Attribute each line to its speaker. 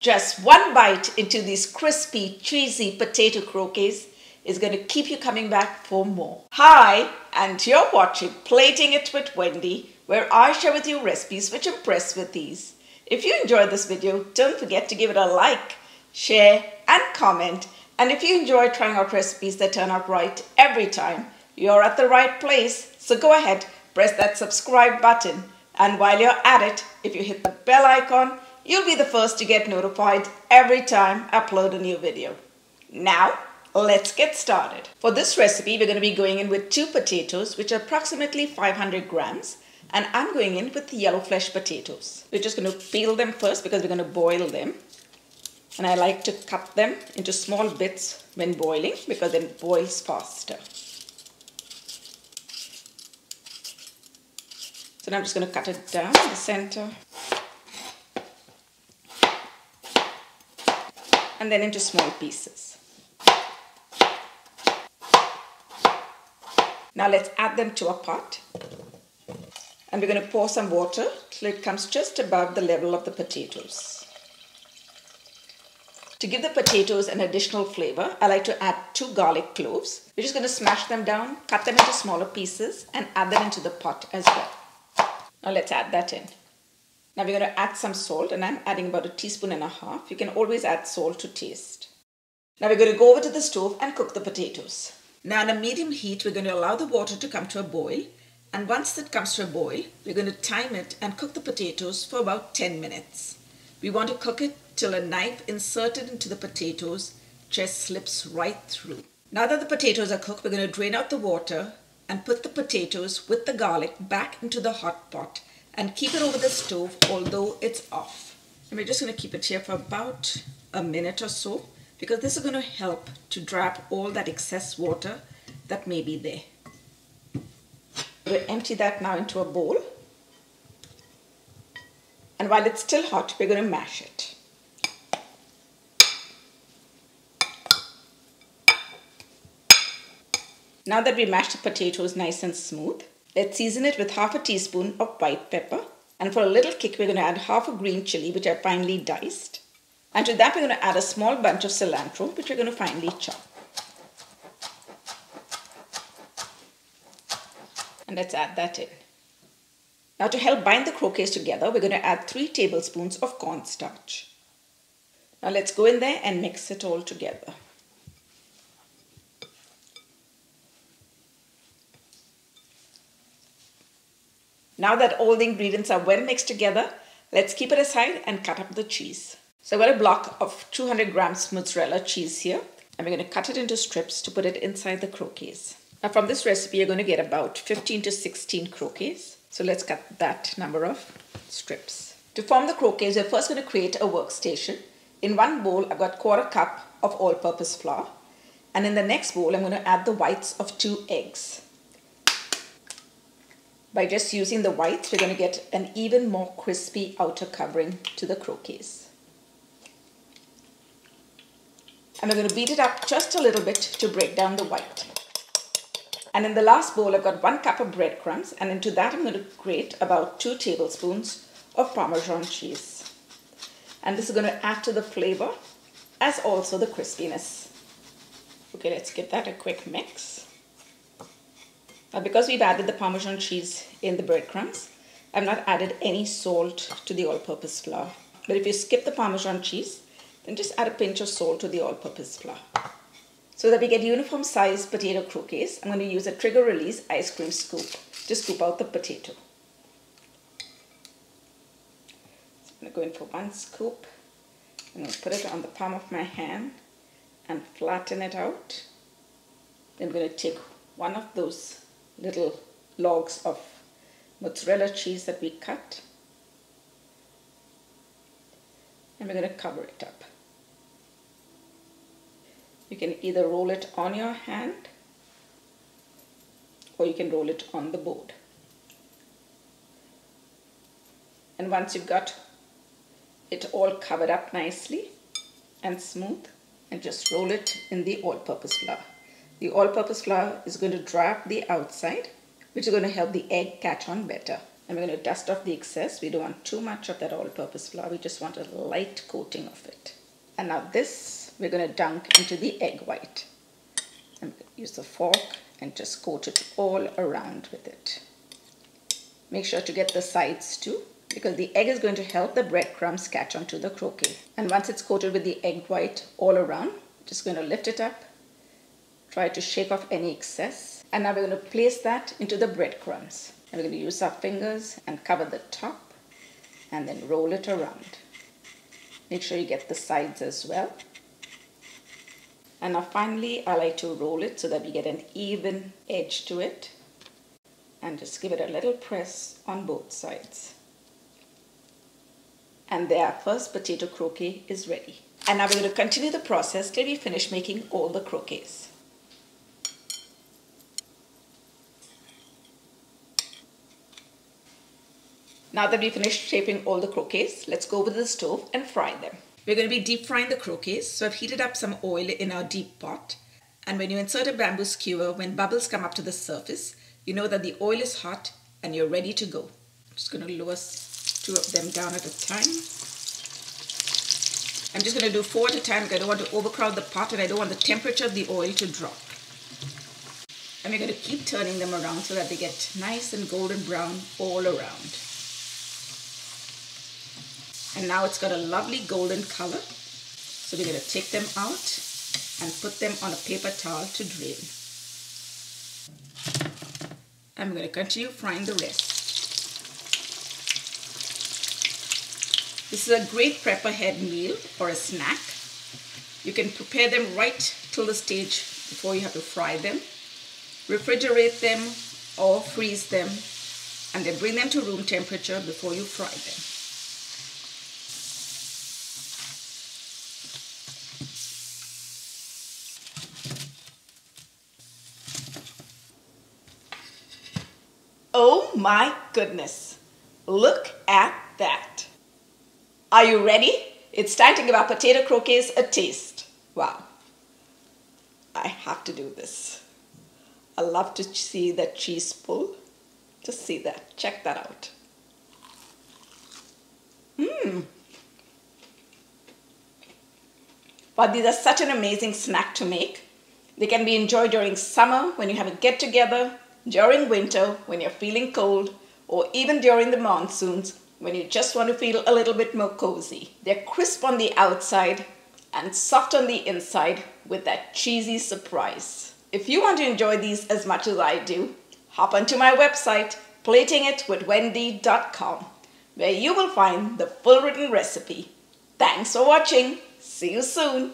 Speaker 1: Just one bite into these crispy, cheesy potato croquettes is going to keep you coming back for more. Hi, and you're watching Plating It with Wendy, where I share with you recipes which impress with ease. If you enjoyed this video, don't forget to give it a like, share, and comment. And if you enjoy trying out recipes that turn out right every time, you're at the right place. So go ahead, press that subscribe button. And while you're at it, if you hit the bell icon, You'll be the first to get notified every time I upload a new video. Now, let's get started. For this recipe, we're going to be going in with two potatoes, which are approximately 500 grams. And I'm going in with the yellow flesh potatoes. We're just going to peel them first because we're going to boil them. And I like to cut them into small bits when boiling because then it boils faster. So now I'm just going to cut it down the center. And then into small pieces. Now let's add them to a pot. And we're going to pour some water till it comes just above the level of the potatoes. To give the potatoes an additional flavor, I like to add two garlic cloves. We're just going to smash them down, cut them into smaller pieces and add them into the pot as well. Now let's add that in. Now we're going to add some salt and I'm adding about a teaspoon and a half. You can always add salt to taste. Now we're going to go over to the stove and cook the potatoes. Now on a medium heat, we're going to allow the water to come to a boil. And once it comes to a boil, we're going to time it and cook the potatoes for about 10 minutes. We want to cook it till a knife inserted into the potatoes just slips right through. Now that the potatoes are cooked, we're going to drain out the water and put the potatoes with the garlic back into the hot pot and keep it over the stove although it's off. And we're just going to keep it here for about a minute or so because this is going to help to dry up all that excess water that may be there. We'll empty that now into a bowl. And while it's still hot, we're going to mash it. Now that we mashed the potatoes nice and smooth, Let's season it with half a teaspoon of white pepper. And for a little kick, we're going to add half a green chili, which I finely diced. And to that, we're going to add a small bunch of cilantro, which we're going to finely chop. And let's add that in. Now to help bind the croquettes together, we're going to add 3 tablespoons of cornstarch. Now let's go in there and mix it all together. Now that all the ingredients are well mixed together, let's keep it aside and cut up the cheese. So I've got a block of 200 grams mozzarella cheese here and we're going to cut it into strips to put it inside the croquettes. Now from this recipe you're going to get about 15 to 16 croquettes. So let's cut that number of strips. To form the croquettes we're first going to create a workstation. In one bowl I've got quarter cup of all-purpose flour and in the next bowl I'm going to add the whites of two eggs. By just using the whites, we're going to get an even more crispy outer covering to the croquettes. And we're going to beat it up just a little bit to break down the white. And in the last bowl, I've got one cup of breadcrumbs. And into that, I'm going to grate about two tablespoons of Parmesan cheese. And this is going to add to the flavor as also the crispiness. Okay, let's give that a quick mix. Now because we've added the Parmesan cheese in the breadcrumbs, I've not added any salt to the all-purpose flour. But if you skip the Parmesan cheese, then just add a pinch of salt to the all-purpose flour. So that we get uniform sized potato croquettes, I'm going to use a trigger release ice cream scoop to scoop out the potato. So I'm going to go in for one scoop. Going to put it on the palm of my hand and flatten it out. Then I'm going to take one of those little logs of mozzarella cheese that we cut. And we're going to cover it up. You can either roll it on your hand or you can roll it on the board. And once you've got it all covered up nicely and smooth, and just roll it in the all-purpose flour. The all-purpose flour is going to up the outside, which is going to help the egg catch on better. And we're going to dust off the excess. We don't want too much of that all-purpose flour. We just want a light coating of it. And now this, we're going to dunk into the egg white. And use the fork and just coat it all around with it. Make sure to get the sides too because the egg is going to help the breadcrumbs catch onto the croquet. And once it's coated with the egg white all around, just going to lift it up, try to shake off any excess. And now we're going to place that into the breadcrumbs. And we're going to use our fingers and cover the top and then roll it around. Make sure you get the sides as well. And now finally, I like to roll it so that we get an even edge to it. And just give it a little press on both sides. And there, our first potato croquet is ready. And now we're going to continue the process till we finish making all the croquets. Now that we've finished shaping all the croquets, let's go over to the stove and fry them. We're going to be deep frying the croquets, so I've heated up some oil in our deep pot. And when you insert a bamboo skewer, when bubbles come up to the surface, you know that the oil is hot and you're ready to go. I'm just going to lower two of them down at a time. I'm just going to do four at a time because I don't want to overcrowd the pot and I don't want the temperature of the oil to drop. And we're going to keep turning them around so that they get nice and golden brown all around. And now it's got a lovely golden color. So we're going to take them out and put them on a paper towel to drain. I'm going to continue frying the rest. This is a great prep ahead meal or a snack. You can prepare them right till the stage before you have to fry them. Refrigerate them or freeze them and then bring them to room temperature before you fry them. Oh my goodness. Look at that. Are you ready? It's time to give our potato croquets a taste. Wow. I have to do this. I love to see that cheese pull. Just see that. Check that out. Mmm. But these are such an amazing snack to make. They can be enjoyed during summer when you have a get together during winter when you're feeling cold, or even during the monsoons when you just want to feel a little bit more cozy. They're crisp on the outside and soft on the inside with that cheesy surprise. If you want to enjoy these as much as I do, hop onto my website, platingitwithwendy.com, where you will find the full written recipe. Thanks for watching. See you soon.